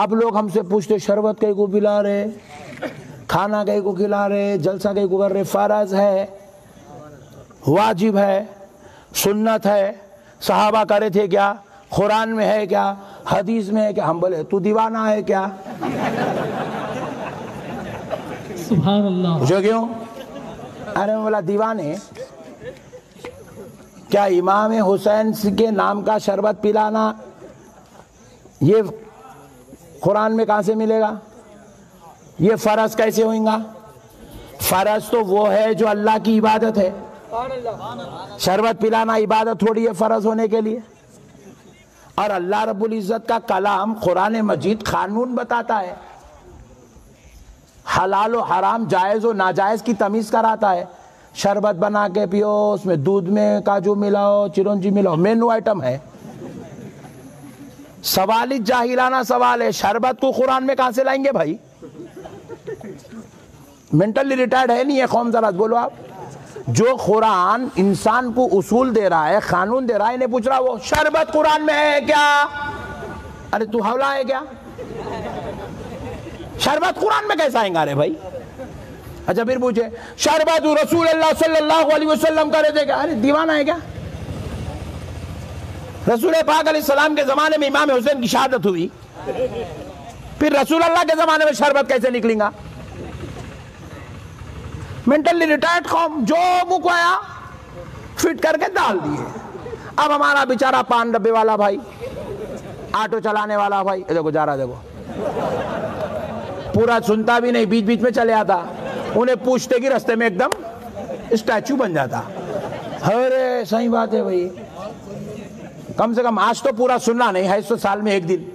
अब लोग हमसे पूछते शरबत कहीं को पिला रहे खाना कहीं को खिला रहे जलसा कहीं को कर रहे फ़र्ज़ है वाजिब है सुन्नत है सहाबा करे थे क्या कुरान में है क्या हदीस में है क्या हम बोले तू दीवाना है क्या? अल्लाह क्यों? अरे बोला दीवाने क्या इमाम हुसैन के नाम का शरबत पिलाना ये कुरान में कहाँ से मिलेगा? ये फ़र्ज़ कैसे होगा फ़र्ज़ तो वो है जो अल्लाह की इबादत है। शरबत पिलाना इबादत थोड़ी है फ़र्ज़ होने के लिए। और अल्लाह रब्बुल इज़्ज़त का कलाम कुरान मजीद कानून बताता है। हलाल और हराम जायज़ और नाजायज़ की तमीज़ कराता है। शरबत बना के पियो, उसमें दूध में काजू मिलाओ, चिरंजी मिलाओ, मेनू आइटम है। सवाल ही जाहिलाना सवाल है। शरबत को कुरान में कहाँ से लाएँगे भाई? मेंटली रिटायर्ड है नहीं है कौम? जरा बोलो आप। जो कुरान इंसान को उसूल दे रहा है, कानून दे रहा है, इन्हें पूछ रहा वो शरबत कुरान में है क्या? अरे तू हवला है क्या? शरबत कुरान में कैसा आएगा? अरे भाई। अच्छा फिर पूछे, शरबत रसूल अल्लाह सल्लल्लाहु अलैहि वसल्लम थे अरे दीवाना है क्या? रसूल पाक सलाम के जमाने में इमाम हुसैन की शहादत हुई। फिर रसूल अल्लाह के जमाने में शरबत कैसे निकलेगा? मेंटली रिटायर्ड कौम जो मुख आया, फिट करके डाल दिए। अब हमारा बेचारा पान डब्बे वाला भाई, ऑटो चलाने वाला भाई देखो जा रहा देखो। पूरा सुनता भी नहीं बीच बीच में चले आता। उन्हें पूछते कि रास्ते में एकदम स्टैचू बन जाता। अरे, सही बात है भाई। कम से कम आज तो पूरा सुनना, नहीं, है तो साल में एक दिन।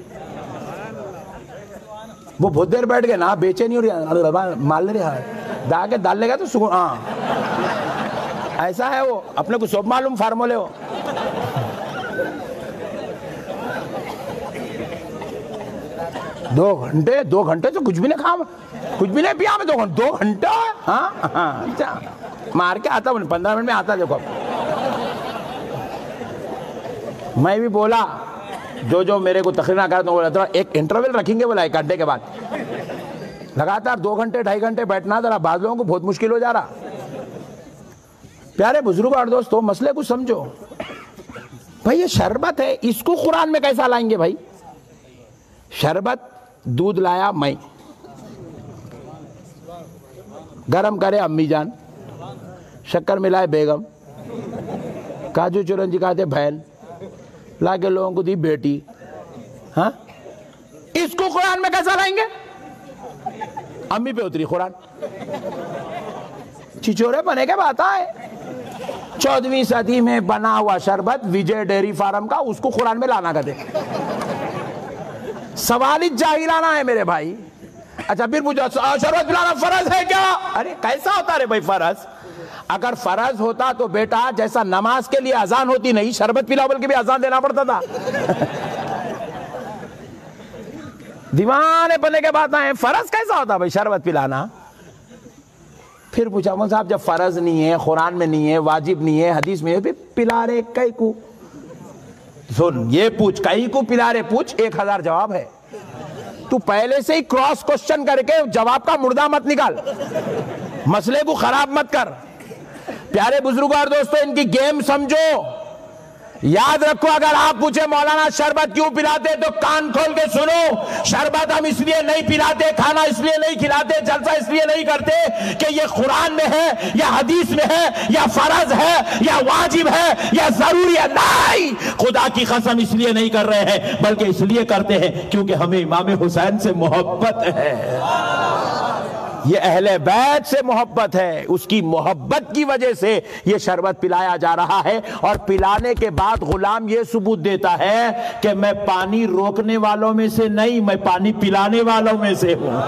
वो बहुत देर बैठ गए ना, बेचे नहीं हो रही माल रहा है। दा के डाल लेगा तो सुकून हाँ। ऐसा है वो, अपने को सब मालूम, फार्मूले हो दो घंटे दो घंटे तो कुछ भी नहीं खा कुछ भी नहीं पिया मैं दो घंटे दो घंटा हाँ हाँ अच्छा। मार के आता पंद्रह मिनट में आता देखो। मैं भी बोला, जो जो मेरे को तकरीर कर तो बोला था एक इंटरवल रखेंगे बोला, एक घंटे के बाद। लगातार दो घंटे, ढाई घंटे बैठना, जरा बाद लोगों को बहुत मुश्किल हो जा रहा। प्यारे बुज़ुर्ग और दोस्तों, मसले को समझो। भाई, ये शरबत है, इसको कुरान में कैसा लाएँगे भाई? शरबत, दूध लाया मैं। गरम करे अम्मी जान। शक्कर मिलाए बेगम। काजू चुरंजी खाते लाके लोगों को दी बेटी। हाँ? इसको कुरान में कैसा लाएँगे? अम्मी पे उतरी कुरान। चिचोरे बने के बात है चौदहवीं सदी में बना हुआ शरबत विजय डेयरी फार्म का, उसको कुरान में लाना कहते। सवाल ही जाहिलाना है मेरे भाई। अच्छा फिर पूछा, शरबत पिलाना फ़र्ज़ है क्या? अरे, कैसा होता रे भाई फ़र्ज़? अगर फ़र्ज़ होता तो बेटा जैसा नमाज़ के लिए अजान होती नहीं, शरबत पिला बोल के भी अजान देना पड़ता था। दीवाने बनने के बाद आए फ़र्ज़ कैसा होता भाई, शरबत पिलाना? फिर पूछा मोहन साहब, जब फ़र्ज़ नहीं है, कुरान में नहीं है, वाजिब नहीं है, हदीस में है पिला रहे कई को? सुन, ये पूछ कहीं को पिला रहे? पूछ, एक हज़ार जवाब है। तू पहले से ही क्रॉस क्वेश्चन करके जवाब का मुर्दा मत निकाल। मसले को खराब मत कर। प्यारे बुज़ुर्ग और दोस्तों, इनकी गेम समझो। याद रखो, अगर आप पूछे, मौलाना, शरबत क्यों पिलाते? तो कान खोल के सुनो। शरबत हम इसलिए नहीं पिलाते, खाना इसलिए नहीं खिलाते, जलसा इसलिए नहीं करते कि ये कुरान में है, या हदीस में है, या फ़र्ज़ है, या वाजिब है, या ज़रूरी है। नहीं! खुदा की कसम इसलिए नहीं कर रहे हैं, बल्कि इसलिए करते हैं क्योंकि हमें इमाम हुसैन से मोहब्बत है। ये अहले बैत से मोहब्बत है। उसकी मोहब्बत की वजह से ये शरबत पिलाया जा रहा है। और पिलाने के बाद गुलाम ये सबूत देता है कि मैं पानी रोकने वालों में से नहीं, मैं पानी पिलाने वालों में से हूँ।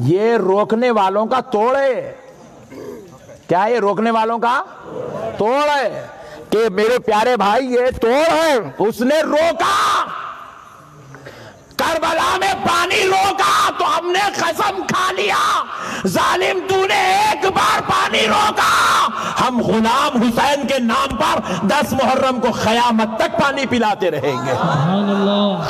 ये रोकने वालों का तोड़ क्या ये रोकने वालों का? तोड़ है। कि मेरे प्यारे भाई, ये तोड़ है। उसने रोका। करबला में पानी रोका तो हमने कसम खा लिया। जालिम तूने एक बार पानी रोका। हम गुलाम हुसैन के नाम पर दस मुहर्रम को खयामत तक पानी पिलाते रहेंगे।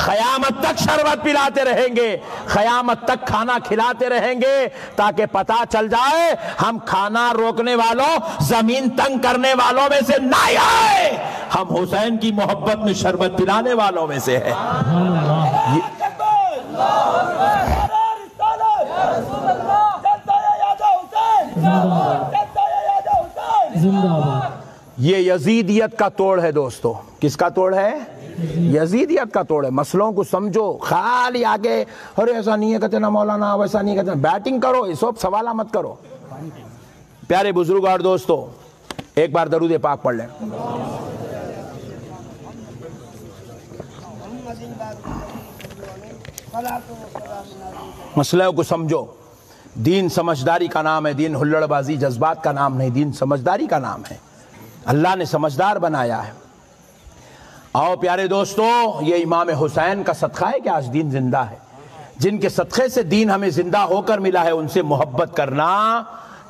खयामत तक शरबत पिलाते रहेंगे। क़यामत तक खाना खिलाते रहेंगे ताकि पता चल जाए हम खाना रोकने वालों ज़मीन तंग करने वालों में से ना आए हम हुसैन की मोहब्बत में शरबत पिलाने वालों में से है। ये यजीदियत का तोड़ है दोस्तों। किसका तोड़ है? यजीदियत का तोड़ है। मसलों को समझो, खाली आगे। अरे ऐसा नहीं है, कहते ना मौलाना, वैसा नहीं कहते बैटिंग करो, ये सब सवाल मत करो। प्यारे बुज़ुर्ग और दोस्तों, एक बार दरूद पाक पढ़ लें। मसलों को समझो। दीन समझदारी का नाम है, दीन हुल्लड़बाजी, जज्बात का नाम नहीं, दीन समझदारी का नाम है। अल्लाह ने समझदार बनाया है। आओ प्यारे दोस्तों, ये इमाम हुसैन का सदका है कि आज दीन ज़िंदा है। जिनके सदक़े से दीन हमें ज़िंदा होकर मिला है, उनसे मोहब्बत करना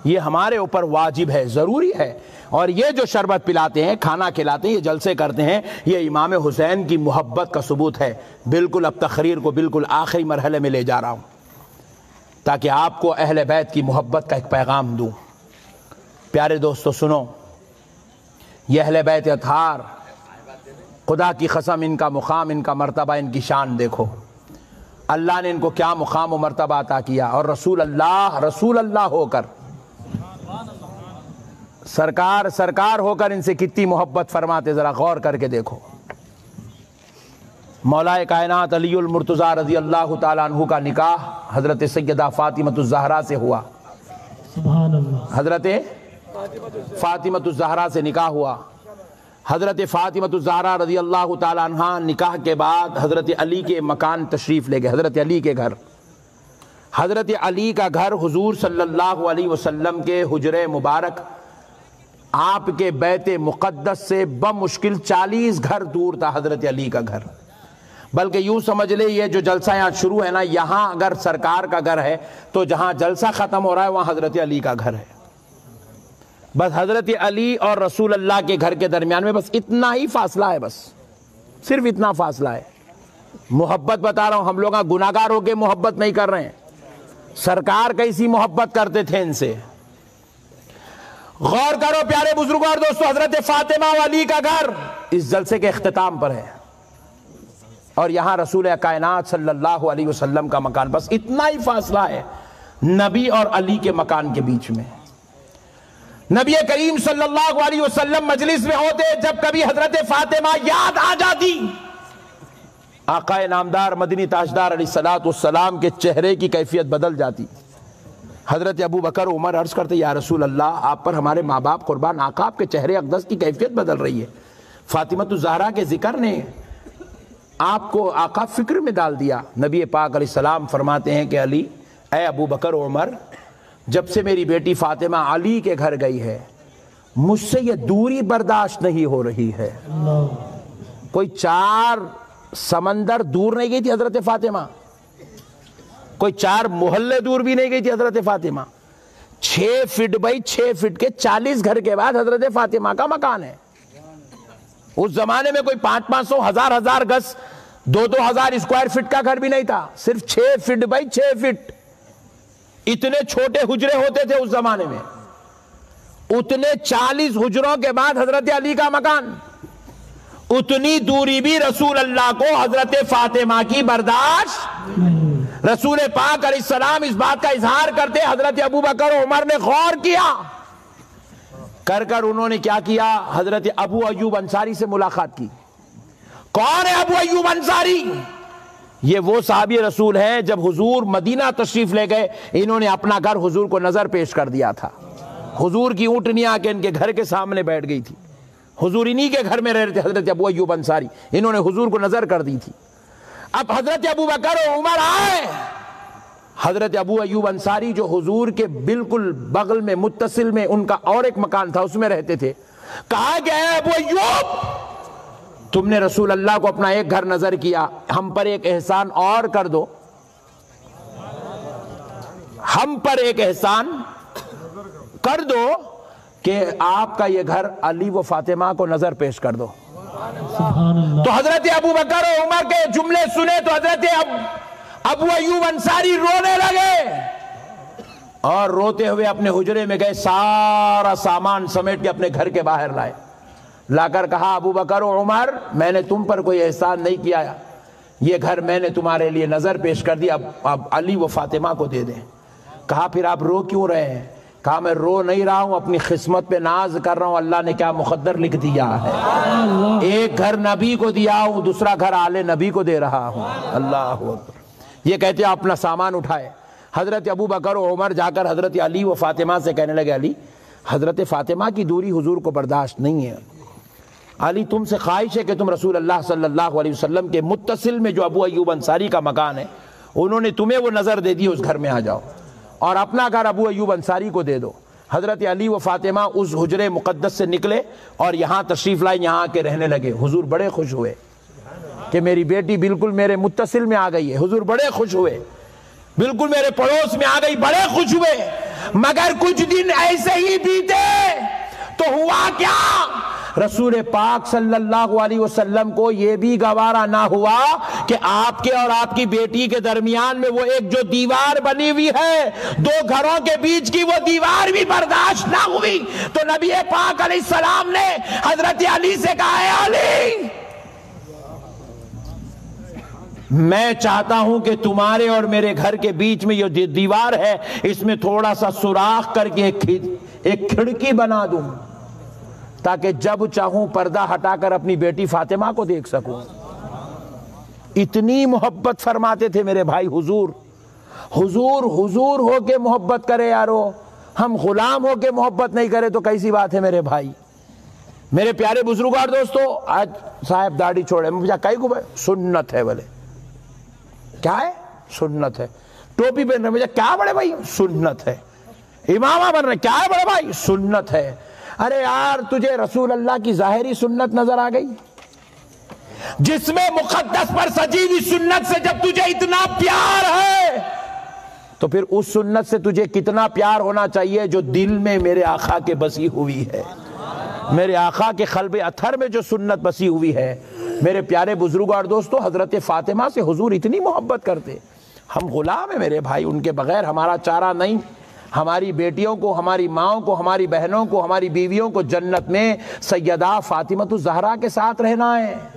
ये हमारे ऊपर वाजिब है, ज़रूरी है। और ये जो शरबत पिलाते हैं, खाना खिलाते हैं, ये जलसे करते हैं, ये इमाम हुसैन की मोहब्बत का सबूत है। बिल्कुल अब तकरीर को बिल्कुल आखिरी मरहले में ले जा रहा हूँ, ताकि आपको अहल बैत की मोहब्बत का एक पैगाम दूँ। प्यारे दोस्तों, सुनो, ये अहल बैत अथार खुदा की कसम, इनका मुकाम, इनका मरतबा, इनकी शान देखो। अल्लाह ने इनको क्या मुकाम व मरतबा अता किया? और रसूल अल्लाह रसूल अल्लाह होकर सरकार सरकार होकर इनसे कितनी मोहब्बत फरमाते ज़रा गौर करके देखो। मौलाए कायनात अलीमरतज़ा रज़ी अल्लाह तु का निकाह हज़रत सैदा फ़ातिमतुज़हरा से हुआ। हज़रत फ़ातिमतुज़हरा से निकाह हुआ। हज़रत फ़ातिमतुज़हरा रज़ी अल्लाह तहा निकाह के बाद हज़रत अली के मकान तशरीफ़ ले गए हज़रत अली के घर। हज़रत अली का घर हुजूर सल्लल्लाहु अलैहि वसल्लम के हुजर मुबारक आपके बैत मुक़दस से बमुश्किल चालीस घर दूर था हज़रत अली का घर। बल्कि यूँ समझ ले, ये जो जलसा यहाँ शुरू है ना, यहाँ अगर सरकार का घर है तो जहाँ जलसा ख़त्म हो रहा है, वहाँ हज़रत अली का घर है। बस हज़रत अली और रसूल अल्लाह के घर के दरमियान में बस इतना ही फासला है बस। सिर्फ़ इतना फासला है। मोहब्बत बता रहा हूँ, हम लोग गुनागार होकर मोहब्बत नहीं कर रहे हैं। सरकार कैसी मोहब्बत करते थे इनसे? गौर करो प्यारे बुज़ुर्गों और दोस्तों, हज़रत फातिमा वाली का घर इस जलसे के अख्ताम पर है। और यहाँ रसूल कायनात सल्लल्लाहु अलैहि वसल्लम का मकान, बस इतना ही फासला है, नबी और अली के मकान के बीच में। नबी करीम सल्लल्लाहु अलैहि वसल्लम मजलिस में होते, जब कभी हज़रत फातिमा याद आ जाती। आकाए नामदार मदनी ताजदार सलाम के चेहरे की कैफियत बदल जाती। हज़रत अबू बकर उमर अर्ज़ करते या रसूल अल्लाह आप पर हमारे माँ बाप कुर्बान आका आपके चेहरे अकदस की कैफियत बदल रही है। फातिमा तो जहरा के ज़िक्र ने आपको आका फ़िक्र में डाल दिया। नबी पाक सलाम फरमाते हैं कि अली ए अबू बकर उमर जब से मेरी बेटी फातिमा अली के घर गई है मुझसे ये दूरी बर्दाश्त नहीं हो रही है। कोई चार समंदर दूर नहीं गई थी हज़रत फातिमा। कोई चार मोहल्ले दूर भी नहीं गई थी हज़रत फातिमा। छह फिट बाई छह फीट के चालीस घर के बाद हज़रत फातिमा का मकान है। उस जमाने में कोई पाँच पाँच सौ, हज़ार हज़ार गज, दो दो हज़ार स्क्वायर फीट का घर भी नहीं था। सिर्फ़ छह फीट बाई छह फीट। इतने छोटे हुजरे होते थे उस जमाने में। उतने चालीस हुजरों के बाद हज़रत अली का मकान। उतनी दूरी भी रसूल अल्लाह को हज़रत फातिमा की बर्दाश्त रसूल पाक सलाम इस बात का इजहार करते, हज़रत अबू बकर उमर ने गौर किया। कर कर उन्होंने क्या किया? हज़रत अबू अयूब अंसारी से मुलाकात की। कौन है अबू अयूब अंसारी? ये वो साहबी रसूल हैं, जब हुजूर मदीना तशरीफ़ ले गए, इन्होंने अपना घर हुजूर को नज़र पेश कर दिया था। हुजूर की ऊँटनियाँ आके इनके घर के सामने बैठ गई थी। हुजूर इन्हीं के घर में रह रहे थे, हज़रत अबू अयूब अंसारी। इन्होंने हुजूर को नज़र कर दी थी। अब हज़रत अबू बकर उमर आए। हज़रत अबू अयूब अंसारी जो हुजूर के बिल्कुल बगल में मुतसिल में, उनका और एक मकान था, उसमें रहते थे। कहा गया अबू अयूब तुमने रसूल अल्लाह को अपना एक घर नज़र किया, हम पर एक एहसान और कर दो। हम पर एक एहसान कर दो कि आपका यह घर अली व फातिमा को नज़र पेश कर दो। तो हज़रत अबू बकर उमर के जुमले सुने तो हज़रत अब, अबू अयूब अंसारी रोने लगे। और रोते हुए अपने हुजरे में गए सारा सामान समेट के अपने घर के बाहर लाए। लाकर कहा अबू बकर उमर मैंने तुम पर कोई एहसान नहीं किया। ये घर मैंने तुम्हारे लिए नज़र पेश कर दिया अब, अब अली व फातिमा को दे दें। कहा फिर आप रो क्यों रहे हैं? कहा मैं रो नहीं रहा हूँ अपनी किस्मत पे नाज कर रहा हूँ अल्लाह ने क्या मुकद्दर लिख दिया है? एक घर नबी को दिया हूँ दूसरा घर आले नबी को दे रहा हूँ। अल्लाह। ये कहते हैं अपना सामान उठाए। हज़रत अबू बकर उमर जाकर हज़रत अली व फातिमा से कहने लगे अली हज़रत फातिमा की दूरी हुजूर को बर्दाश्त नहीं है। अली तुमसे ख्वाहिश है कि तुम रसूल अल्लाह सल्लल्लाहु अलैहि वसल्लम के मुत्तसिल में जो अबू अयूब अंसारी का मकान है उन्होंने तुम्हें वो नज़र दे दी उस घर में आ जाओ। और अपना घर अबू अयूब अंसारी को दे दो। हज़रत अली व फातिमा उस हुजरे मुक़द्दस से निकले और यहाँ तशरीफ़ लाए यहाँ आके रहने लगे। हुजूर बड़े खुश हुए कि मेरी बेटी बिल्कुल मेरे मुतसिल में आ गई है। हुजूर बड़े खुश हुए, बिल्कुल मेरे पड़ोस में आ गई, बड़े खुश हुए। मगर कुछ दिन ऐसे ही बीते तो हुआ क्या? रसूल पाक सल्लल्लाहु अलैहि वसल्लम को यह भी गवारा ना हुआ कि आपके और आपकी बेटी के दरमियान में वो एक जो दीवार बनी हुई है दो घरों के बीच की वो दीवार भी बर्दाश्त ना हुई। तो नबी पाक सलाम ने हज़रत अली से कहा है अली मैं चाहता हूँ कि तुम्हारे और मेरे घर के बीच में ये दीवार है इसमें थोड़ा सा सुराख करके एक, खिड़की बना दूँ। ताकि जब चाहूँ पर्दा हटाकर अपनी बेटी फातिमा को देख सकूँ। इतनी मोहब्बत फरमाते थे मेरे भाई हुजूर। हुजूर हुजूर हो के मोहब्बत करे यारो। हम गुलाम हो के मोहब्बत नहीं करे तो कैसी बात है मेरे भाई? मेरे प्यारे बुज़ुर्ग और दोस्तों, आज साहब दाढ़ी छोड़े, मुझे कई को सुन्नत है बोले। क्या है? सुन्नत है। टोपी पहन रहे मुझे क्या बड़े भाई? सुन्नत है। इमामा बन रहे क्या है बड़े भाई? सुन्नत है। अरे यार, तुझे रसूल अल्लाह की जाहिरी सुन्नत नज़र आ गई। जिसमें मुकद्दस पर सजी हुई सुन्नत से जब तुझे इतना प्यार है तो फिर उस सुन्नत से तुझे कितना प्यार होना चाहिए जो दिल में मेरे आखा के बसी हुई है। मेरे आखा के खलब अथर में जो सुन्नत बसी हुई है। मेरे प्यारे बुज़ुर्ग और दोस्तों, हज़रत फातिमा से हुजूर इतनी मोहब्बत करते। हम गुलाम है मेरे भाई, उनके बगैर हमारा चारा नहीं। हमारी बेटियों को हमारी माओ को हमारी बहनों को हमारी बीवियों को जन्नत में सैयदा फातिमत जहरा के साथ रहना है।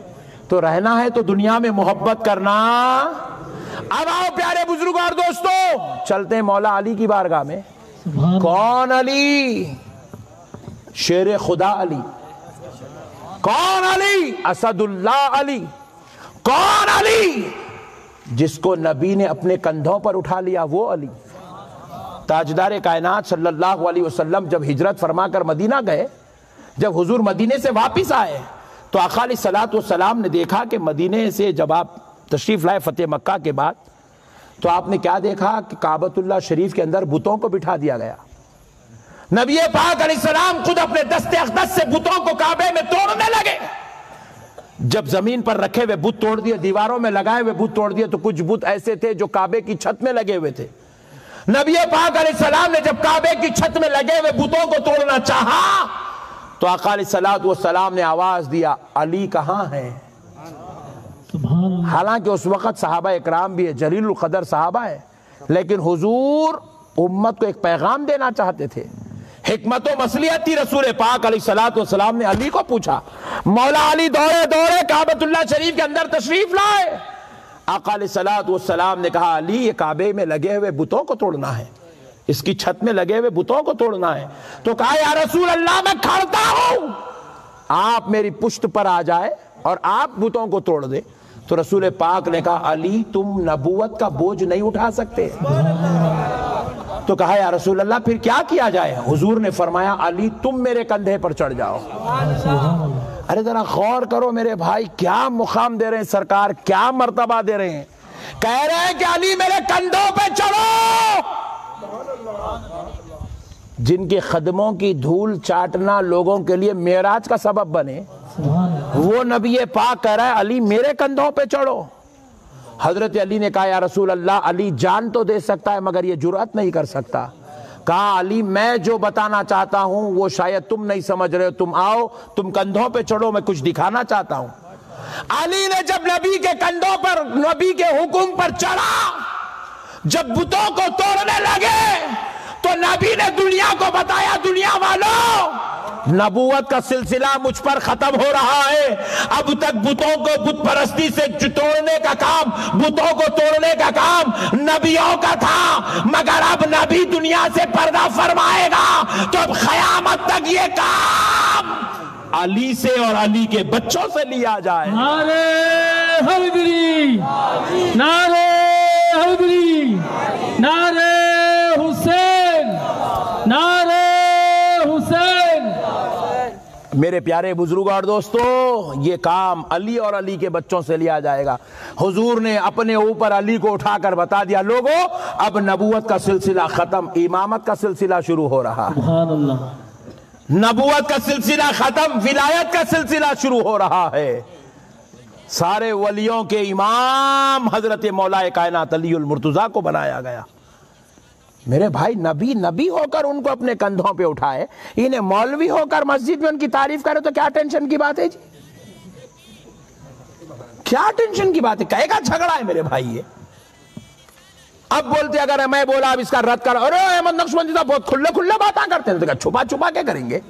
तो रहना है तो दुनिया में मोहब्बत करना। अब आओ प्यारे बुज़ुर्ग और दोस्तों चलते हैं मौला अली की बारगाह में। कौन अली? शेर खुदा अली। कौन अली? असदुल्ला अली। कौन अली? जिसको नबी ने अपने कंधों पर उठा लिया वो अली। ताजदार कायनात सल्लल्लाहु अलैहि वसल्लम जब हिजरत फरमाकर मदीना गए, जब हुजूर मदीने से वापस आए तो अकाली सलात सलाम ने देखा कि मदीने से जब आप तशरीफ़ लाए फतेह मक्का के बाद तो आपने क्या देखा कि काबतुल्ला शरीफ के अंदर बुतों को बिठा दिया गया। नबी पाक सलाम खुद अपने दस्ते अकदस से बुतों को काबे में तोड़ने लगे। जब ज़मीन पर रखे हुए बुत तोड़ दिए, दीवारों में लगाए हुए बुत तोड़ दिए तो कुछ बुत ऐसे थे जो काबे की छत में लगे हुए थे। नबी पाक सलाम ने जब काबे की छत में लगे हुए बुतों को तोड़ना चाहा तो अकाल सलात वो सलाम ने आवाज़ दिया अली कहाँ है? हालाँकि उस वक्त साहबा इकराम भी है जलील कदर साहबा है लेकिन हुजूर उम्मत को एक पैगाम देना चाहते थे। हिकमत मसलियत थी रसूल पाक सलाम ने अली को पूछा मौला अली दौड़े दौड़े काबतुल्ला शरीफ के अंदर तशरीफ़ लाए? अकाल सलात सलाम ने कहा अली ये काबे में लगे हुए बुतों को तोड़ना है। इसकी छत में लगे हुए बुतों को तोड़ना है। तो कहा, या रसूल अल्लाह मैं खड़ता हूँ। आप मेरी पुश्त पर आ जाए और आप बुतों को तोड़ दे। तो रसूल पाक ने कहा अली तुम नबूवत का बोझ नहीं उठा सकते। तो कहा या रसूल अल्लाह फिर क्या किया जाए? हुजूर ने फरमाया अली तुम मेरे कंधे पर चढ़ जाओ। अरे जरा गौर करो मेरे भाई क्या मुकाम दे रहे हैं सरकार क्या मर्तबा दे रहे हैं? कह रहे हैं कि अली मेरे कंधों पे चढ़ो। जिनके कदमों की धूल चाटना लोगों के लिए मेराज का सबब बने, वो नबी पाक कह रहा है, अली, मेरे कंधों पे चढ़ो। हज़रत अली ने कहा, या रसूल अल्लाह अली जान तो दे सकता है, मगर ये जुरात नहीं कर सकता। कहा, अली, मैं जो बताना चाहता हूँ, वो शायद तुम नहीं समझ रहे हो। तुम आओ, तुम कंधों पे चढ़ो, मैं कुछ दिखाना चाहता हूँ। अली ने जब नबी के कंधों पर, नबी के हुक्म पर चढ़ा, जब बुतों को तोड़ने लगे तो नबी ने दुनिया को बताया, दुनिया वालों, नबूवत का सिलसिला मुझ पर खत्म हो रहा है। अब तक बुतों को बुत परस्ती से तोड़ने का काम, बुतों को तोड़ने का काम नबियों का था। मगर अब नबी दुनिया से पर्दा फरमाएगा तो अब खयामत तक ये काम अली से और अली के बच्चों से लिया जाए। नारे हैदरी नारे हैदरी नारे हुसैन नारे हुसैन मेरे प्यारे बुज़ुर्ग और दोस्तों ये काम अली और अली के बच्चों से लिया जाएगा। हुजूर ने अपने ऊपर अली को उठाकर बता दिया लोगों अब नबूवत का सिलसिला खत्म इमामत का सिलसिला शुरू हो रहा नबूवत का सिलसिला खत्म विलायत का सिलसिला शुरू हो रहा है। सारे वलियों के इमाम हज़रत मौलाए कायनात अली मुर्तजा को बनाया गया। मेरे भाई नबी नबी होकर उनको अपने कंधों पे उठाए। इन्हें मौलवी होकर मस्जिद में उनकी तारीफ़ करे तो क्या टेंशन की बात है जी? क्या टेंशन की बात है? कहेगा झगड़ा है मेरे भाई ये। अब बोलते, अगर मैं बोला, अब इसका रद्द कर। अरे, अहमद नक्शबंदी साहब बहुत खुले खुले बातें करते हैं। तो छुपा छुपा के करेंगे?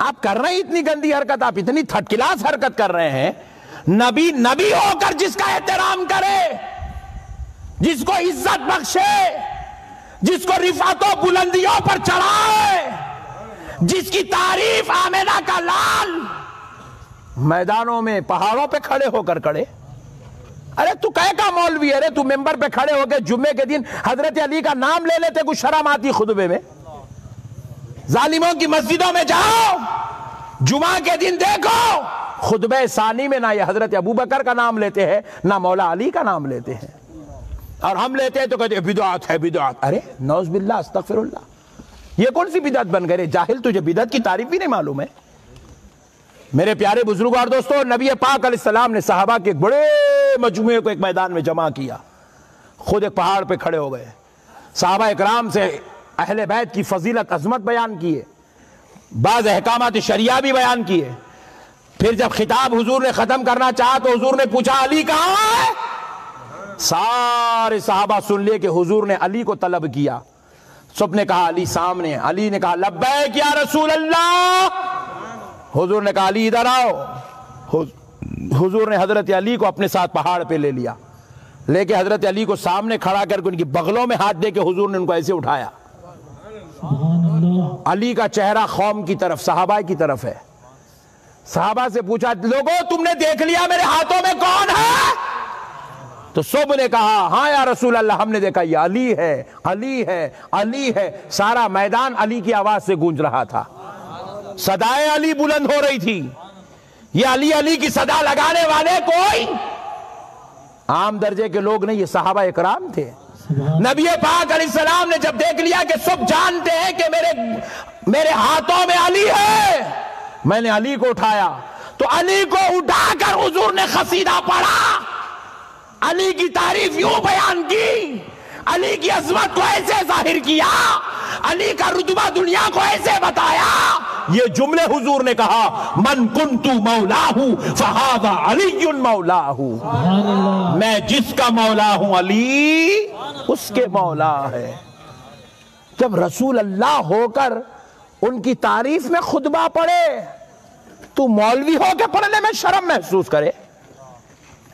आप कर रहे हैं इतनी गंदी हरकत, आप इतनी थर्ड क्लास हरकत कर रहे हैं। नबी नबी होकर जिसका एहतराम करे जिसको इज़्ज़त बख्शे, जिसको रिफातों बुलंदियों पर चढ़ाए, जिसकी तारीफ़ आमेना का लाल मैदानों में पहाड़ों पे खड़े होकर खड़े। अरे तू कह का मौलवी अरे तू मेंबर पे खड़े होकर जुम्मे के दिन हज़रत अली का नाम ले लेते कुछ शर्म आती खुतबे में। जालिमों की मस्जिदों में जाओ जुमा के दिन देखो, खुतबे सानी में ना ये हज़रत अबू बकर का नाम लेते हैं, ना मौला अली का नाम लेते हैं। और हम लेते हैं तो कहते बिदात है, बिदात। अरे नौज बिल्ला ये कौन सी बिदत बन गए जाहिल तुझे बिदत की तारीफ़ भी नहीं मालूम है। मेरे प्यारे बुज़ुर्ग और दोस्तों, नबी पाक अलैहिस्सलाम ने साहबा के बड़े मजमुए को एक मैदान में जमा किया। खुद एक पहाड़ पे खड़े हो गए। साहबा इकराम से अहले बैत की फजीलत, अजमत बयान किए। बाज अहकाम शरिया भी बयान किए। फिर जब खिताब हुजूर ने खत्म करना चाहा तो हुजूर ने पूछा, अली कहाँ है? सारे साहबा सुन लिए कि हुजूर ने अली को तलब किया। सबने कहा अली सामने अली ने कहा लब्बैक या रसूल अल्लाह हुजूर ने कहा अली इधर आओ। हुजूर ने हज़रत अली को अपने साथ पहाड़ पे ले लिया। लेके हज़रत अली को सामने खड़ा करके उनकी बगलों में हाथ दे के हुजूर ने उनको ऐसे उठाया। अली का चेहरा कौम की तरफ़ साहबा की तरफ़ है। साहबा से पूछा लोगों तुमने देख लिया मेरे हाथों में कौन है? तो सबने कहा हाँ या रसूल अल्लाह हमने देखा ये अली है अली है अली है। सारा मैदान अली की आवाज़ से गूंज रहा था। सदाए अली बुलंद हो रही थी। ये अली अली की सदा लगाने वाले कोई आम दर्जे के लोग नहीं ये साहबा इकराम थे। नबी पाक सलाम ने जब देख लिया कि सब जानते हैं कि मेरे मेरे हाथों में अली है मैंने अली को उठाया। तो अली को उठाकर हुजूर ने खसीदा पढ़ा। अली की तारीफ़ यूँ बयान की अली की अजमत को ऐसे ज़ाहिर किया अली का रुतबा दुनिया को ऐसे बताया। ये जुमले हुजूर ने कहा मन कुंतु मौलाहू फहादा अली मौलाहू। सुभान अल्लाह मैं जिसका मौला हूँ अली उसके मौला है। जब रसूल अल्लाह होकर उनकी तारीफ़ में खुतबा पढ़े तू मौलवी होकर पढ़ने में शर्म महसूस करे।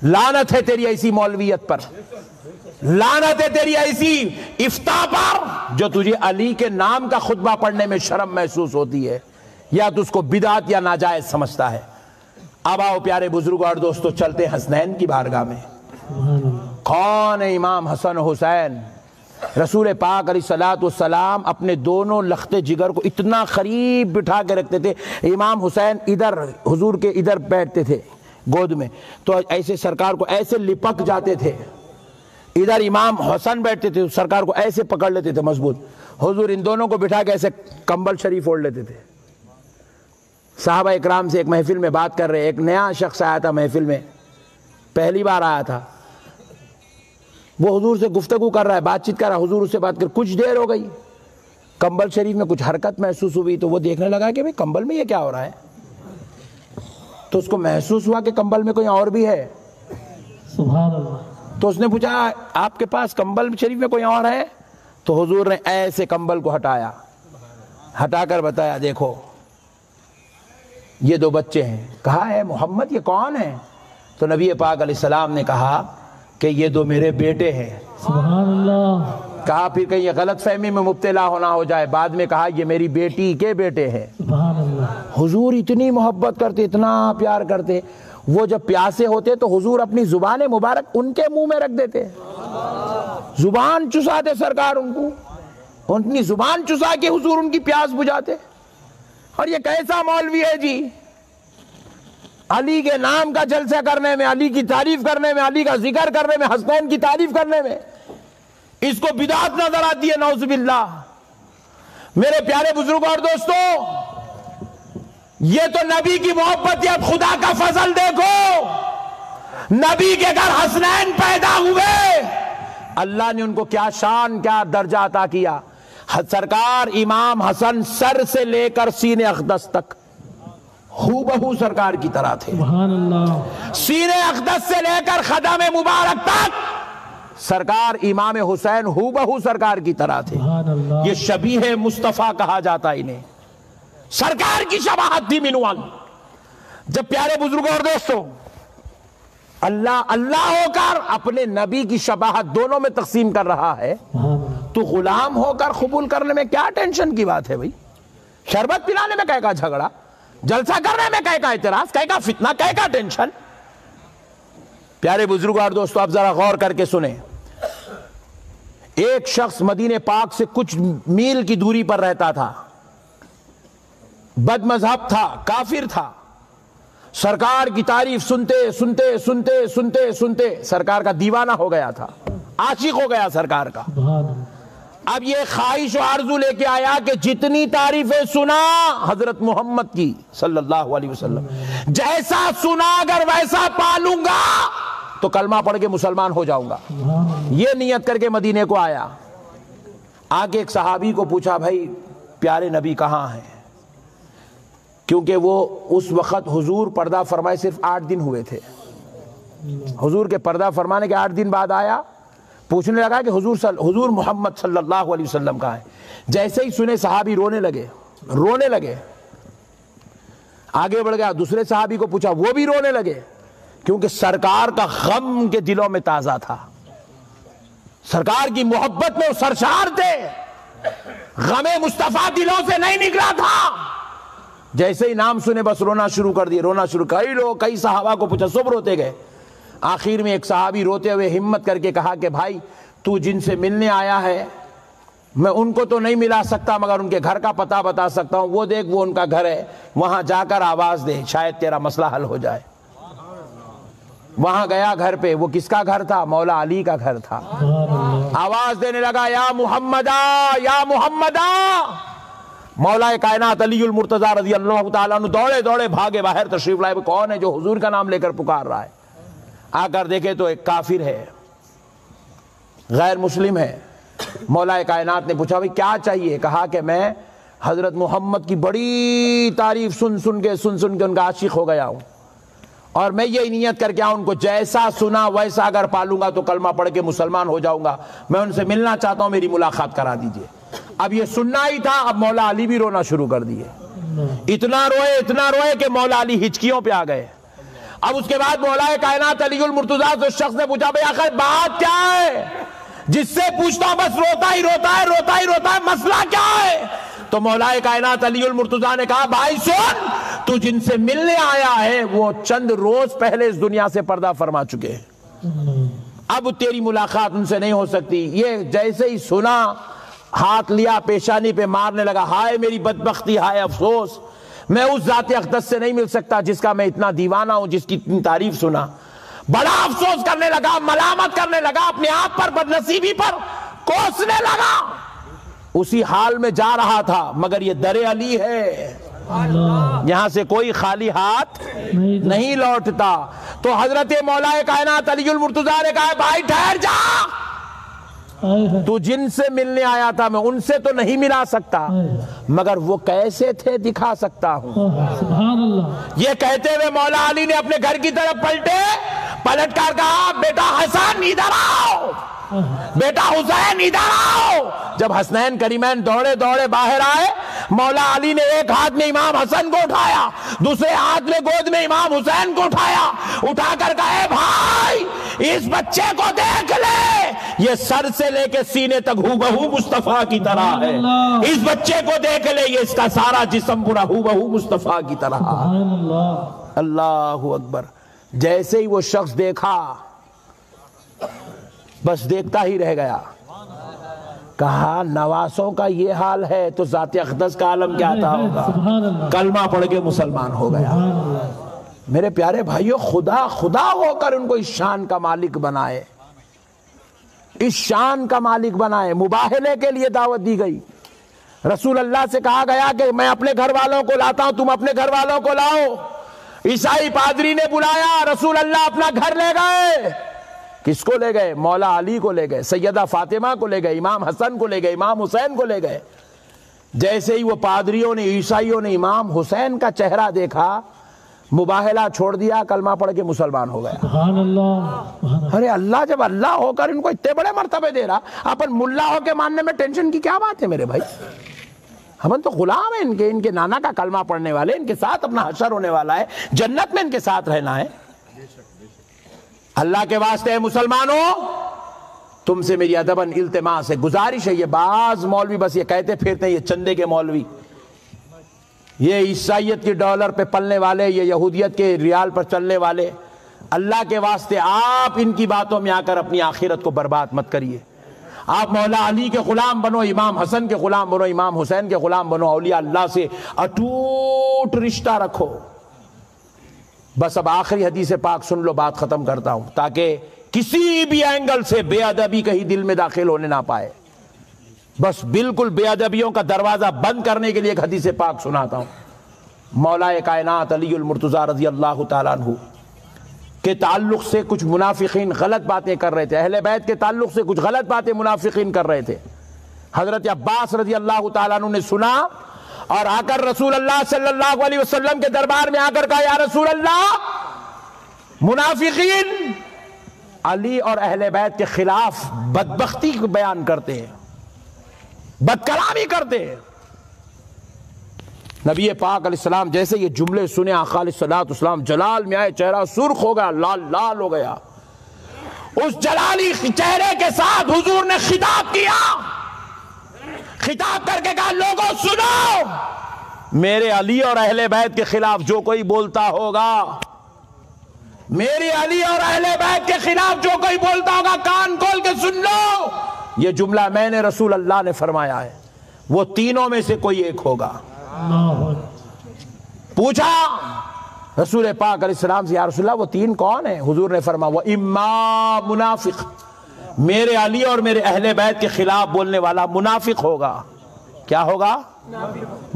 लानत है तेरी ऐसी मौलवियत पर। लानत है तेरी ऐसी इफ्ता पर, जो तुझे अली के नाम का खुतबा पढ़ने में शर्म महसूस होती है, या तो उसको बिदात या नाजायज समझता है। अब आओ प्यारे बुज़ुर्ग और दोस्तों, चलते हसनैन की बारगाह में। कौन है इमाम हसन हुसैन? रसूल पाक अली सलात सलाम अपने दोनों लखते जिगर को इतना करीब बिठा के रखते थे। इमाम हुसैन इधर, हुजूर के इधर बैठते थे। गोद में। तो ऐसे सरकार को ऐसे लिपक जाते थे। इधर इमाम हसन बैठते थे, सरकार को ऐसे पकड़ लेते थे मज़बूत। हुजूर इन दोनों को बिठा के ऐसे कंबल शरीफ ओढ़ लेते थे। साहबा इकराम से एक महफिल में बात कर रहे एक नया शख्स आया था महफिल में। पहली बार आया था। वो हुजूर से गुफ्तगू कर रहा है, बातचीत कर रहा है। हुजूर उससे बात कर, कुछ देर हो गई। कंबल शरीफ में कुछ हरकत महसूस हुई तो वो देखने लगा कि भाई, कंबल में ये क्या हो रहा है? तो उसको महसूस हुआ कि कंबल में कोई और भी है? तो उसने पूछा आपके पास कंबल शरीफ में कोई और है? तो हुजूर ने ऐसे कंबल को हटाया। हटाकर बताया देखो ये दो बच्चे हैं। कहा है मोहम्मद ये कौन है? तो नबी पाक सलाम ने कहा कि ये दो मेरे बेटे हैं। अल्लाह कहा फिर कहीं गलत फहमी में मुब्तला होना हो जाए। बाद में कहा ये मेरी बेटी के बेटे हैं? हुजूर इतनी मोहब्बत करते इतना प्यार करते। वो जब प्यासे होते तो हुजूर अपनी ज़ुबान मुबारक उनके मुँह में रख देते। ज़ुबान चुसाते सरकार उनको। उनकी ज़ुबान चुसा के हुजूर उनकी प्यास बुझाते। और ये कैसा मौलवी है जी? अली के नाम का जलसा करने में अली की तारीफ़ करने में अली का ज़िक्र करने में हसनैन की तारीफ़ करने में। इसको बिदात नज़र आती है नौजबिल्ला मेरे प्यारे बुज़ुर्ग और दोस्तों ये तो नबी की मोहब्बत या खुदा का फजल देखो। नबी के घर हसनैन पैदा हुए। अल्लाह ने उनको क्या शान क्या दर्जा अता किया। सरकार इमाम हसन सर से लेकर सीने अकदस तक हूबहू सरकार की तरह थे। सीने अकदस से लेकर खदम मुबारक तक सरकार इमाम हुसैन हूबहू सरकार की तरह थे। ये शबीह मुस्तफ़ा कहा जाता है इन्हें। सरकार की शबाहत थी मिनवान। जब प्यारे बुज़ुर्गों और दोस्तों अल्लाह अल्लाह होकर अपने नबी की शबाहत दोनों में तकसीम कर रहा है तो गुलाम होकर कबूल करने में क्या टेंशन की बात है भाई? शरबत पिलाने में कह का झगड़ा जलसा करने में कह का एतराज़ कह का फितना कह का टेंशन। प्यारे बुज़ुर्ग और दोस्तों, आप जरा गौर करके सुने। एक शख्स मदीने पाक से कुछ मील की दूरी पर रहता था। बदमजहब था, काफिर था। सरकार की तारीफ़ सुनते सुनते सुनते सुनते सुनते सरकार का दीवाना हो गया था। आशिक हो गया सरकार का। अब ये ख्वाहिश आरज़ू लेके आया कि जितनी तारीफें सुना हज़रत मोहम्मद की, सल्लल्लाहु अलैहि वसल्लम। जैसा सुना अगर वैसा पालूँगा तो कलमा पढ़ के मुसलमान हो जाऊँगा। ये नियत करके मदीने को आया। आके एक सहाबी को पूछा, भाई, प्यारे नबी कहाँ हैं? क्योंकि वो उस वक्त हुजूर पर्दा फरमाए सिर्फ़ आठ दिन हुए थे। हुजूर के पर्दा फरमाने के आठ दिन बाद आया। पूछने लगा कि हुजूर सल, हुजूर मोहम्मद सल्लल्लाहु अलैहि वसल्लम कहाँ हैं? जैसे ही सुने सहाबी रोने लगे। रोने लगे। आगे बढ़ गया दूसरे सहाबी को पूछा वो भी रोने लगे क्योंकि सरकार का गम के दिलों में ताज़ा था। सरकार की मोहब्बत में सरशार थे। गमे मुस्तफ़ा दिलों से नहीं निकला था। जैसे ही नाम सुने बस रोना शुरू कर दिए रोना शुरू। कई लोग कई साहबा को पूछा सब रोते गए। आखिर में एक साहबी रोते हुए हिम्मत करके कहा कि भाई, तू जिनसे मिलने आया है, मैं उनको तो नहीं मिला सकता, मगर उनके घर का पता बता सकता हूँ। वो देख, वो उनका घर है। वहाँ जाकर आवाज़ दे, शायद तेरा मसला हल हो जाए। वहाँ गया घर पे, वो किसका घर था? मौला अली का घर था। आवाज़ देने लगा, या मुहम्मदा या मुहम्मदा! मौला कायनात अलीउल मुर्तजा रज़ी अल्लाह दौड़े दौड़े भागे बाहर, तशरीफ़ लाए। कौन है जो हजूर का नाम लेकर पुकार रहा है? आकर देखे तो एक काफिर है गैर मुस्लिम है। मौला कायनात ने पूछा, भाई, क्या चाहिए? कहा कि मैं हज़रत मोहम्मद की बड़ी तारीफ़ सुन सुन के सुन सुन के उनका आशिक हो गया हूँ। और मैं यही नियत करके आऊँ, उनको जैसा सुना वैसा अगर पालूँगा तो कलमा पढ़ के मुसलमान हो जाऊँगा। मैं उनसे मिलना चाहता हूँ, मेरी मुलाकात करा दीजिए। अब ये सुनना ही था, अब मौला अली भी रोना शुरू कर दिए। इतना रोए इतना रोए कि मौला अली हिचकियों पे आ गए। अब उसके बाद मौला कायनात अलीउल मुर्तजा उस शख्स ने पूछा, भाई आखिर बात क्या है? जिससे पूछता बस रोता ही रोता है, रोता ही रोता है, मसला क्या है? तो मौलाए कायनात अलीउल मुर्तजा ने कहा, भाई सुन, तू जिनसे मिलने आया है, वो चंद रोज पहले इस दुनिया से पर्दा फरमा चुके हैं। अब तेरी मुलाकात उनसे नहीं हो सकती। ये जैसे ही सुना, हाथ लिया, पेशानी पे मारने लगा, हाय मेरी बदबख्ती, हाय अफसोस। मैं उस जाति अकदस से नहीं मिल सकता जिसका मैं इतना दीवाना हूँ जिसकी इतनी तारीफ़ सुना। बड़ा अफसोस करने लगा मलामत करने लगा अपने आप पर बदनसीबी पर कोसने लगा। उसी हाल में जा रहा था मगर ये दरे अली है। यहाँ से कोई खाली हाथ नहीं लौटता। तो हज़रत मौलाए कायनात अलीजुल मुर्तजा ने कहा भाई ठहर जा! तू जिनसे मिलने आया था मैं उनसे तो नहीं मिला सकता। मगर वो कैसे थे दिखा सकता हूँ। ये कहते हुए मौला अली ने अपने घर की तरफ़ पलटे। पलट कर कहा बेटा हसन इधर आओ। बेटा हुसैन इधर आओ। जब हसनैन करीमैन दौड़े दौड़े बाहर आए मौला अली ने एक हाथ में इमाम हसन को उठाया दूसरे हाथ में गोद में इमाम हुसैन को उठाया उठाकर कहे भाई इस बच्चे को देख ले। ये सर से लेके सीने तक हूबहू मुस्तफ़ा की तरह है। इस बच्चे को देख ले ये इसका सारा जिसम पूरा हूबहू मुस्तफ़ा की तरह अल्लाह अल्लाह अकबर। जैसे ही वो शख्स देखा बस देखता ही रह गया। कहा नवासों का ये हाल है तो जात अकदस का आलम क्या था होगा? कलमा पढ़ के मुसलमान हो गया। मेरे प्यारे भाइयों खुदा खुदा होकर उनको इस शान का मालिक बनाए। इस शान का मालिक बनाए मुबाहले के लिए दावत दी गई। रसूल अल्लाह से कहा गया कि मैं अपने घर वालों को लाता हूँ, तुम अपने घर वालों को लाओ। ईसाई पादरी ने बुलाया, रसूल अल्लाह अपना घर ले गए। किसको ले गए? मौला अली को ले गए, सैयदा फातिमा को ले गए, इमाम हसन को ले गए, इमाम हुसैन को ले गए। जैसे ही वो पादरियों ने, ईसाइयों ने इमाम हुसैन का चेहरा देखा मुबाहला छोड़ दिया कलमा पढ़ के मुसलमान हो गया। अल्लाह अरे अल्लाह जब अल्लाह होकर इनको इतने बड़े मरतबे दे रहा अपन मुल्ला होके मानने में टेंशन की क्या बात है मेरे भाई? हम तो गुलाम है इनके इनके नाना का कलमा पढ़ने वाले इनके साथ अपना हशर होने वाला है जन्नत में इनके साथ रहना है। अल्लाह के वास्ते है मुसलमानों तुमसे मेरी अदबन इल्तिमा है गुजारिश है ये बाज मौलवी बस ये कहते फिरते ये चंदे के मौलवी। ये ईसाइत के डॉलर पे पलने वाले, ये यहूदियत के रियाल पर चलने वाले, अल्लाह के वास्ते आप इनकी बातों में आकर अपनी आखिरत को बर्बाद मत करिए। आप मौला अली के गुलाम बनो, इमाम हसन के गुलाम बनो, इमाम हुसैन के गुलाम बनो अलिया अल्लाह से अटूट रिश्ता रखो। बस अब आखिरी हदीस पाक सुन लो, बात खत्म करता हूँ, ताकि किसी भी एंगल से बेअदबी कहीं दिल में दाखिल होने ना पाए। बस बिल्कुल बेअदबियों का दरवाज़ा बंद करने के लिए एक हदीस पाक सुनाता हूँ। मौलाए कायनात अली मुर्तजा रज़ी अल्लाह तु के ताल्लुक से कुछ मुनाफिकीन गलत बातें कर रहे थे। अहले बैत के ताल्लुक से कुछ गलत बातें मुनाफिकीन कर रहे थे। हज़रत अब्बास रज़ी अल्लाह तु ने सुना, और आकर रसूल अल्लाह सल्लल्लाहु अलैहि वसल्लम के दरबार में आकर कहा, या रसूल अल्लाह मुनाफिकीन, अली और अहले बैत के खिलाफ बदबख्ती बयान करते हैं। बदकलामी करते हैं। नबी पाक अलैहिस्सलाम जैसे ये जुमले सुने आकाम जलाल में आए, चेहरा सुर्ख हो गया, लाल लाल हो गया। उस जलाली चेहरे के साथ हुजूर ने खिताब किया। खिताब करके कहा, लोगों, सुनो! मेरे अली और अहले बैत के खिलाफ जो कोई बोलता होगा, मेरी अली और अहले बैत के खिलाफ जो कोई बोलता होगा, कान खोल के सुन लो! ये जुमला मैंने रसूल अल्लाह ने फरमाया है। वो तीनों में से कोई एक होगा। पूछा, रसूल पाक अलैहिस्सलाम से, या रसूलल्लाह, वो तीन कौन है? हुजूर ने फरमा वो इम्मा मुनाफिक। मेरे अली और मेरे अहले बैत के खिलाफ बोलने वाला मुनाफिक होगा। क्या होगा?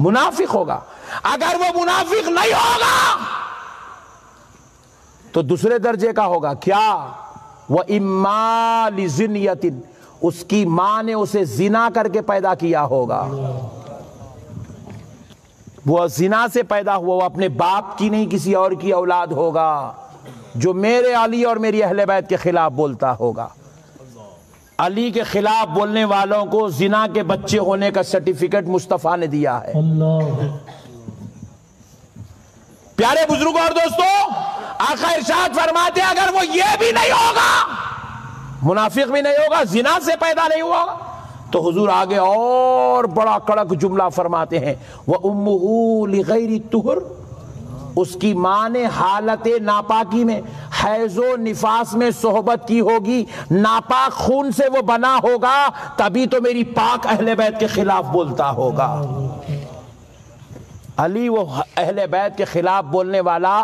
मुनाफिक होगा। अगर वो मुनाफिक नहीं होगा तो दूसरे दर्जे का होगा। क्या? वह लिजिनियतिन उसकी माँ ने उसे जिना करके पैदा किया होगा। वो जिना से पैदा हुआ वो अपने बाप की नहीं किसी और की औलाद होगा जो मेरे अली और मेरी अहले बैत के खिलाफ बोलता होगा। अली के खिलाफ बोलने वालों को जिना के बच्चे होने का सर्टिफिकेट मुस्तफ़ा ने दिया है। प्यारे बुज़ुर्गों और दोस्तों आखिर इरशाद फरमाते अगर वो ये भी नहीं होगा मुनाफिक भी नहीं होगा, जिना से पैदा नहीं हुआ तो हुजूर आगे और बड़ा कड़क जुमला फरमाते हैं वह उम्मू तुहर उसकी माँ ने हालत नापाकी में, हैजो निफास में सोहबत की होगी, नापाक खून से वो बना होगा, तभी तो मेरी पाक अहले बैत के खिलाफ बोलता होगा। अली वो अहले बैत के खिलाफ बोलने वाला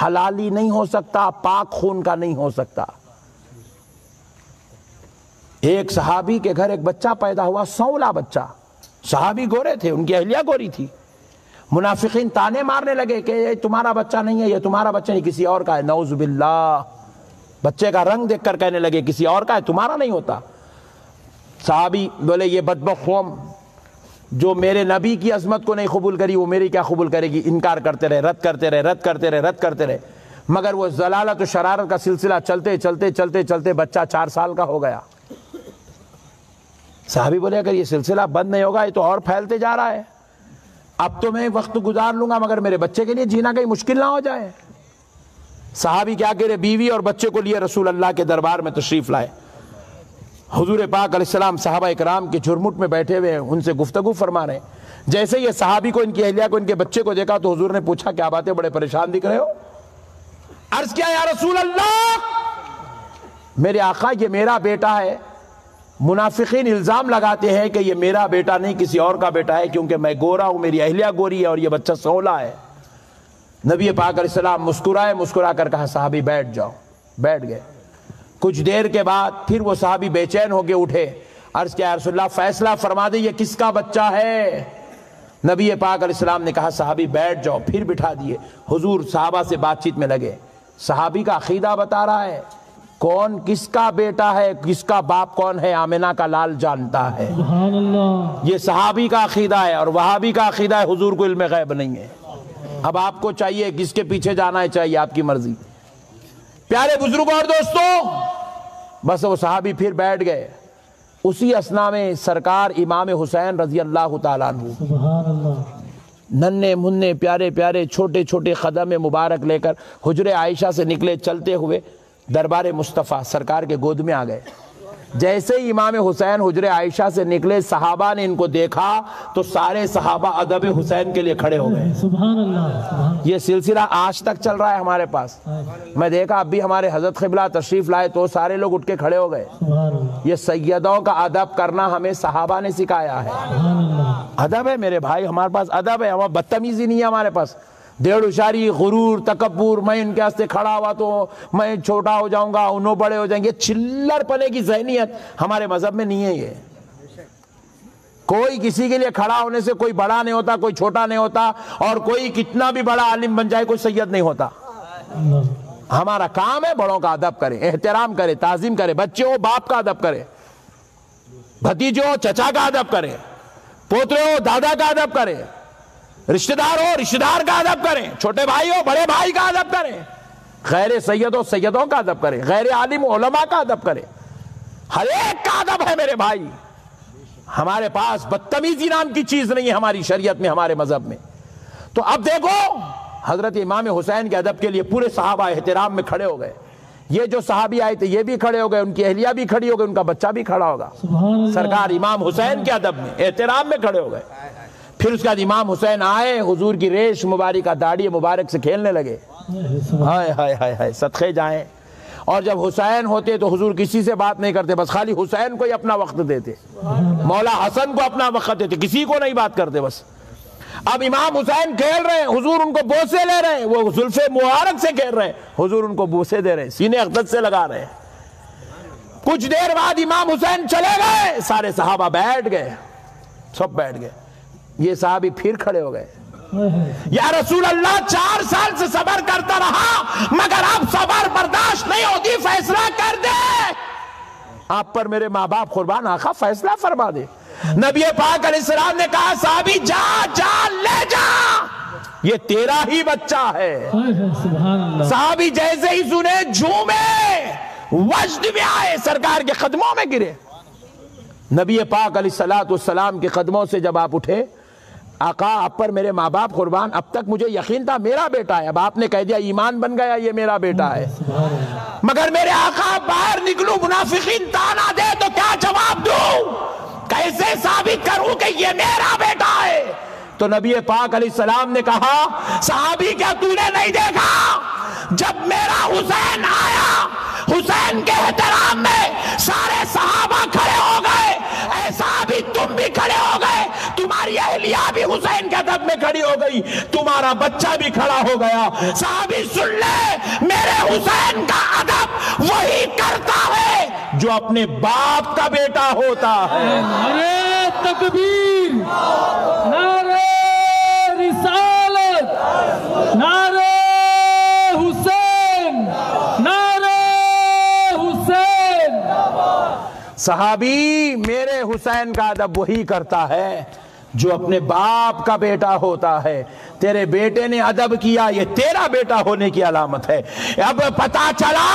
हलाली नहीं हो सकता, पाक खून का नहीं हो सकता। एक सहाबी के घर एक बच्चा पैदा हुआ, सौला बच्चा। सहाबी गोरे थे, उनकी अहलिया गोरी थी। मुनाफिकीन ताने मारने लगे कि ये तुम्हारा बच्चा नहीं है, ये तुम्हारा बच्चा नहीं किसी और का है। नौजुबिल्ला बच्चे का रंग देखकर कहने लगे, किसी और का है, तुम्हारा नहीं होता। साहबी बोले, ये बदबक कौम जो मेरे नबी की अजमत को नहीं कबूल करी, वो मेरी क्या कबूल करेगी? इनकार करते रहे, रद्द करते रहे, रद्द करते रहे, रद्द करते रहे। मगर वो जलालत शरारत का सिलसिला चलते चलते चलते चलते बच्चा चार साल का हो गया। साहबी बोले, अगर ये सिलसिला बंद नहीं होगा, ये तो और फैलते जा रहा है। अब तो मैं वक्त गुजार लूँगा, मगर मेरे बच्चे के लिए जीना कहीं मुश्किल ना हो जाए। साहबी क्या कह रहे, बीवी और बच्चे को लिए रसूल अल्लाह के दरबार में तशरीफ़ लाए। हजूर पाक अलैहिस्सलाम साहबा इकराम के झुरमुट में बैठे हुए हैं, उनसे गुफ्तगु फरमा रहे हैं। जैसे ये साहबी को, इनकी अहलिया को, इनके बच्चे को देखा तो हजूर ने पूछा, क्या बात है बड़े परेशान दिख रहे हो? अर्ज़ किया, या रसूल अल्लाह, मेरे आका, ये मेरा बेटा है मुनाफिकीन इल्ज़ाम लगाते हैं कि ये मेरा बेटा नहीं, किसी और का बेटा है, क्योंकि मैं गोरा हूँ, मेरी अहलिया गोरी है और ये बच्चा सोला है। नबी पाक सलाम मुस्कुराए मुस्कुरा कर कहा, साहबी, बैठ जाओ। बैठ गए। कुछ देर के बाद फिर वो साहबी बेचैन होके उठे। अर्ज़ किया रसुल्ला फैसला फरमा दे, ये किसका बच्चा है? नबी पाक सलाम ने कहा, साहबी, बैठ जाओ। फिर बिठा दिए। हुजूर साहबा से बातचीत में लगे। साहबी का अकीदा बता रहा है कौन किसका बेटा है किसका बाप कौन है आमिना का लाल जानता है। ये सहाबी का अकीदा है और वहाबी का अकीदा है हुजूर को इल्म गैब नहीं है। अब आपको चाहिए किसके पीछे जाना है चाहिए आपकी मर्ज़ी। प्यारे बुज़ुर्ग और दोस्तों बस वो साहबी फिर बैठ गए। उसी असना में सरकार इमाम हुसैन रज़ी अल्लाह तु नन्हे मुन्ने प्यारे प्यारे छोटे छोटे कदम मुबारक लेकर हुजरे आयशा से निकले चलते हुए दरबार मुस्तफ़ा सरकार के गोद में आ गए। जैसे ही इमाम हुसैन हुजरे आयशा से निकले सहाबा ने इनको देखा तो सारे सहाबा अदब हुसैन के लिए खड़े हो गए। ये सिलसिला आज तक चल रहा है हमारे पास। मैं देखा अब भी हमारे हज़रत खिबला तशरीफ़ लाए तो सारे लोग उठ के खड़े हो गए। ये सैयदों का अदब करना हमें सहाबा ने सिखाया है। अदब है मेरे भाई हमारे पास अदब है हमारा बदतमीजी नहीं है हमारे पास। उशारी गुरूर तकबूर मैं इनके वास्ते खड़ा हुआ तो मैं छोटा हो जाऊँगा, उन्हों बड़े हो जाएँगे। चिल्लर पने की जहनीत हमारे मज़हब में नहीं है ये। कोई किसी के लिए खड़ा होने से कोई बड़ा नहीं होता, कोई छोटा नहीं होता, और कोई कितना भी बड़ा आलिम बन जाए, कोई सैयद नहीं होता। हमारा काम है बड़ों का अदब करे, एहतराम करे, ताजीम करे, बच्चे हो बाप का अदब करे, भतीजे हो चचा का अदब करे, पोतरे हो दादा का अदब करे। रिश्तेदार हो रिश्तेदार का अदब करें। छोटे भाई हो बड़े भाई का अदब करें। गैर सैयद हो सैयदों का अदब करें। गैर आलिम ओलमा का अदब करें। हर एक का अदब है मेरे भाई। हमारे पास बदतमीजी नाम की चीज़ नहीं है हमारी शरीयत में हमारे मज़हब में। तो अब देखो हज़रत इमाम हुसैन के अदब के लिए पूरे साहबा एहतराम में खड़े हो गए। ये जो साहबी आए थे ये भी खड़े हो गए उनकी अहलिया भी खड़ी हो गई उनका बच्चा भी खड़ा होगा। सरकार इमाम हुसैन के अदब में एहतराम में खड़े हो गए। फिर उसके बाद इमाम हुसैन आए, हुजूर की रेश मुबारक दाढ़ी मुबारक से खेलने लगे। हाय हाय हाय हाय सदक़े जाएँ। और जब हुसैन होते तो हुजूर किसी से बात नहीं करते, बस खाली हुसैन को ही अपना वक्त देते। मौला हसन को अपना वक्त देते, किसी को नहीं बात करते बस। अब इमाम हुसैन खेल रहे हैं, हुजूर उनको बोसे ले रहे हैं, वो जुल्फे मुबारक से खेल रहे हैं, हुजूर उनको बोसे दे रहे हैं, सीने अकदत से लगा रहे हैं। कुछ देर बाद इमाम हुसैन चले गए, सारे सहाबा बैठ गए, सब बैठ गए। ये साहबी फिर खड़े हो गए। या रसूल अल्लाह चार साल से सबर करता रहा, मगर अब सबर बर्दाश्त नहीं होती फैसला कर दे। आप पर मेरे माँ बाप कुर्बान आखा फैसला फरमा दे। नबी पाक अलैहिस्सलाम ने कहा, साहबी, जा जा, ले जा। ये तेरा ही बच्चा है। साहबी, जैसे ही सुने, झूमे, वजद में आए, सरकार के कदमों में गिरे। नबी पाक अलैहिस्सलाम के कदमों से जब आप उठे आका आप पर मेरे माँ बाप कुर्बान, अब तक मुझे यकीन था मेरा बेटा है। अब आपने कह दिया, ईमान बन गया, ये मेरा बेटा है। मगर मेरे आका, बाहर निकलू, मुनाफिकीन ताना दे तो क्या जवाब दूँ? कैसे साबित करूँ कि ये मेरा बेटा है? तो नबी पाक अली सलाम ने कहा, साहबी क्या तूने नहीं देखा? जब मेरा हुसैन आया, हुसैन के एहतराम में सारे सहाबा खड़े हो गए, ऐसा भी तुम भी खड़े हो गए। तुम्हारी अहलिया भी हुसैन के अदब में खड़ी हो गई। तुम्हारा बच्चा भी खड़ा हो गया। साहबी सुन ले मेरे हुसैन का अदब वही करता है जो अपने बाप का बेटा होता है। नारे तकबीर नारे रिसालत नारे हुसैन नारे हुसैन। सहाबी मेरे हुसैन का अदब वही करता है। जो अपने बाप का बेटा होता है। तेरे बेटे ने अदब किया, ये तेरा बेटा होने की अलामत है। अब पता चला,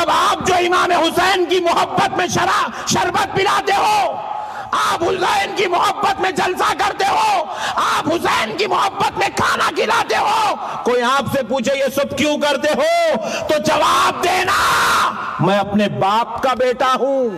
अब आप जो इमाम हुसैन की मोहब्बत में शरा, शरबत पिलाते हो, आप हुसैन की मोहब्बत में जलसा करते हो, आप हुसैन की मोहब्बत में खाना खिलाते हो, कोई आपसे पूछे, ये सब क्यों करते हो? तो जवाब देना। मैं अपने बाप का बेटा हूँ।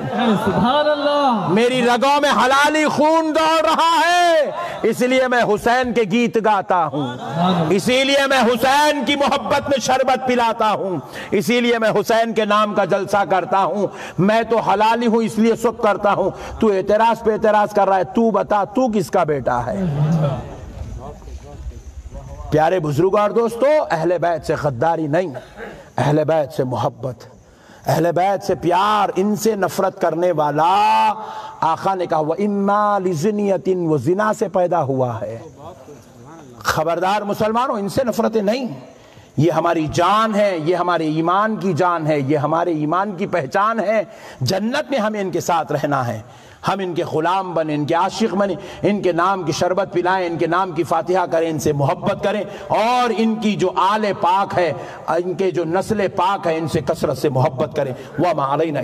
मेरी रगों में हलाली खून दौड़ रहा है इसलिए मैं हुसैन के गीत गाता हूँ। इसीलिए मैं हुसैन की मोहब्बत में शरबत पिलाता हूँ। इसीलिए मैं हुसैन के नाम का जलसा करता हूँ। मैं तो हलाली हूँ इसलिए सब करता हूँ। तू एतराज़ पे एतराज़ कर रहा है तू बता तू किसका बेटा है? प्यारे बुज़ुर्ग और दोस्तों अहले बैत से गद्दारी नहीं अहले बैत से मोहब्बत। अहले बैत से प्यार, इनसे नफरत करने वाला, आखा ने कहा, वह इम्मा वो जिना से पैदा हुआ है। खबरदार मुसलमानों, इनसे नफरतें नहीं। ये हमारी जान है, ये हमारे ईमान की जान है, ये हमारे ईमान की पहचान है। जन्नत में हमें इनके साथ रहना है। हम इनके गुलाम बने, इनके आशिक बने, इनके नाम की शरबत पिलाएँ, इनके नाम की फातिहा करें, इनसे मोहब्बत करें और इनकी जो आले पाक है, इनके जो नस्ल पाक है, इनसे कसरत से मोहब्बत करें। वह मालना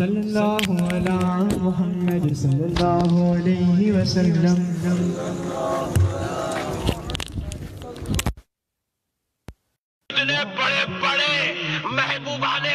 सल्लल्लाहु अला मोहम्मद सल्लल्लाहु अलैहि वसल्लम। इतने बड़े बड़े महबूबा ने